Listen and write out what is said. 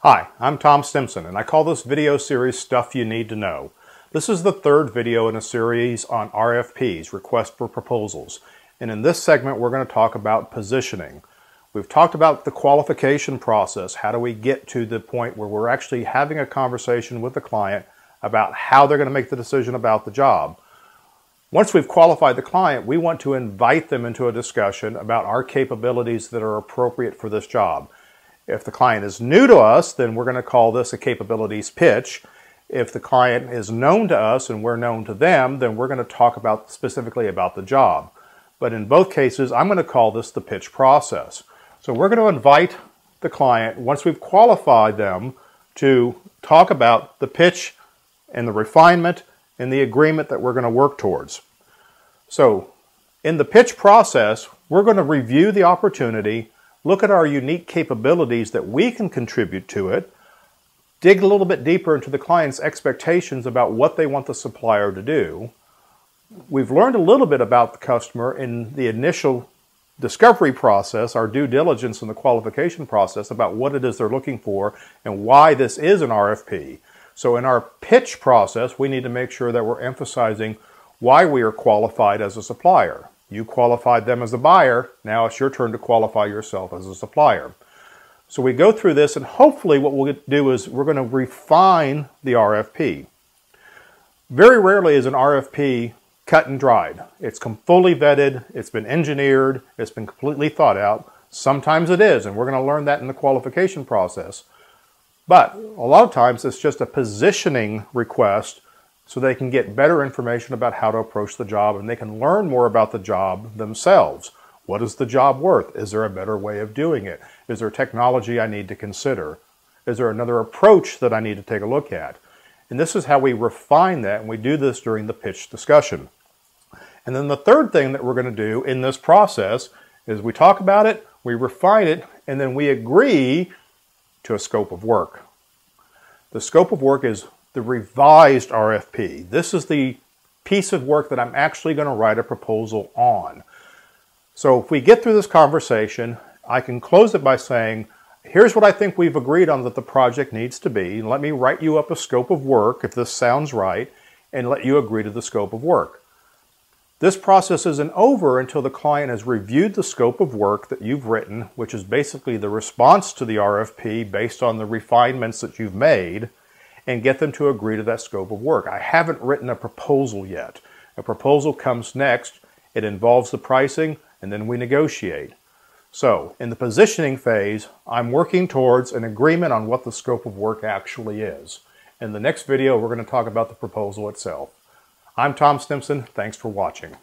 Hi, I'm Tom Stimson, and I call this video series Stuff You Need to Know. This is the third video in a series on RFPs, Request for Proposals, and in this segment we're going to talk about positioning. We've talked about the qualification process. How do we get to the point where we're actually having a conversation with the client about how they're going to make the decision about the job? Once we've qualified the client, we want to invite them into a discussion about our capabilities that are appropriate for this job. If the client is new to us, then we're going to call this a capabilities pitch. If the client is known to us and we're known to them, then we're going to talk about specifically about the job. But in both cases, I'm going to call this the pitch process. So we're going to invite the client, once we've qualified them, to talk about the pitch and the refinement and the agreement that we're going to work towards. So in the pitch process, we're going to review the opportunity look at our unique capabilities that we can contribute to it, dig a little bit deeper into the client's expectations about what they want the supplier to do. We've learned a little bit about the customer in the initial discovery process, our due diligence in the qualification process about what it is they're looking for and why this is an RFP. So in our pitch process, we need to make sure that we're emphasizing why we are qualified as a supplier. You qualified them as a buyer. Now it's your turn to qualify yourself as a supplier. So we go through this, and hopefully, what we'll do is we're going to refine the RFP. Very rarely is an RFP cut and dried. It's fully vetted, it's been engineered, it's been completely thought out. Sometimes it is, and we're going to learn that in the qualification process. But a lot of times it's just a positioning request so they can get better information about how to approach the job and they can learn more about the job themselves. What is the job worth? Is there a better way of doing it? Is there technology I need to consider? Is there another approach that I need to take a look at? And this is how we refine that, and we do this during the pitch discussion. And then the third thing that we're going to do in this process is we talk about it, we refine it, and then we agree to a scope of work. The scope of work is the revised RFP. This is the piece of work that I'm actually going to write a proposal on. So if we get through this conversation, I can close it by saying, here's what I think we've agreed on that the project needs to be. Let me write you up a scope of work, if this sounds right, and let you agree to the scope of work. This process isn't over until the client has reviewed the scope of work that you've written, which is basically the response to the RFP based on the refinements that you've made, and get them to agree to that scope of work. I haven't written a proposal yet. A proposal comes next. It involves the pricing, and then we negotiate. So, in the positioning phase, I'm working towards an agreement on what the scope of work actually is. In the next video, we're going to talk about the proposal itself. I'm Tom Stimson. Thanks for watching.